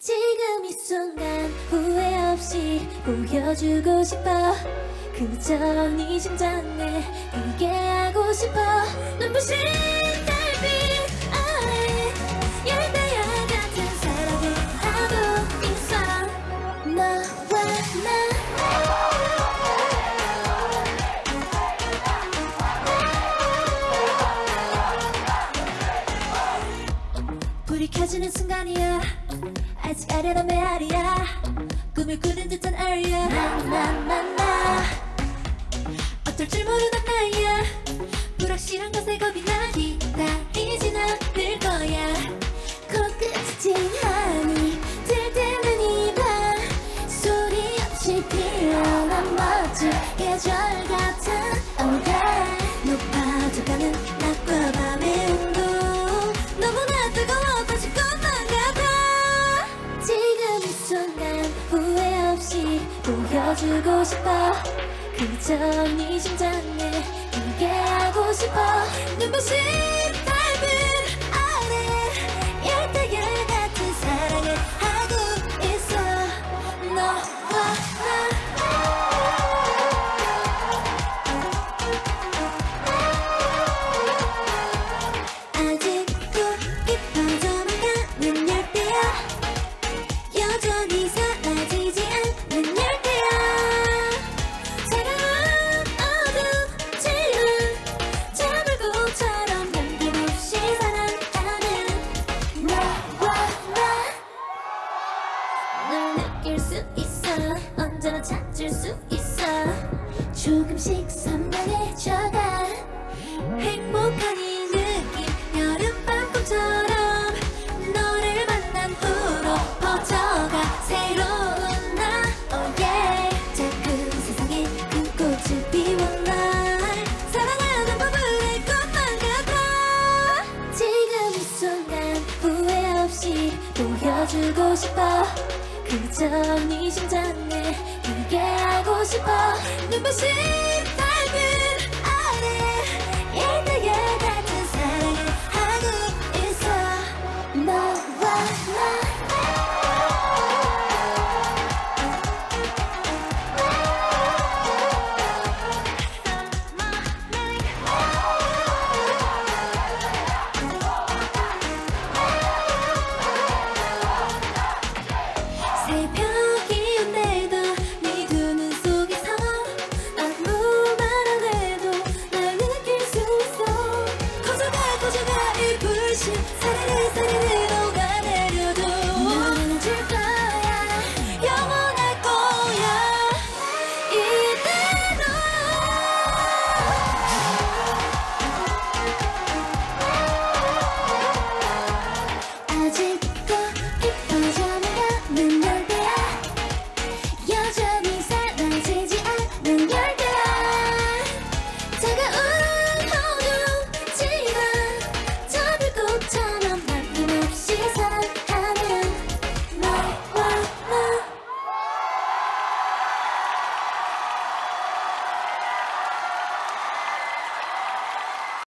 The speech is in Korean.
지금 이 순간 후회 없이 보여주고 싶어. 그저 네 심장에 이게 하고 싶어. 눈부신 달빛 아래 열대야 같은 사랑을 하고 너와 나. 불이 켜지는 순간이야 아직 아련한 메아리야? 꿈을 꾸는 듯한 아리야. 나나나나. 어떨 줄 모르는 나야. 불확실한 것에 겁이 나 기다리진 않을 거야. 코끝이 찡하니 들뜨는 이밤 소리 없이 피어난 멋진 계절 같 보여주고 싶어. 그저 네 심장에 이게 하고 싶어. 눈부신 찾을 수 있어. 조금씩 선명해져가. 행복한 이 느낌 여름밤 꿈처럼 너를 만난 후로 퍼져가. 새로운 나 oh yeah. 작은 세상에 그 꽃을 피워 날. 사랑하는 알 것만 같아. 지금 이 순간 후회 없이 보여주고 싶어. 그저 네 심장에 이게 하고 싶어. 눈부신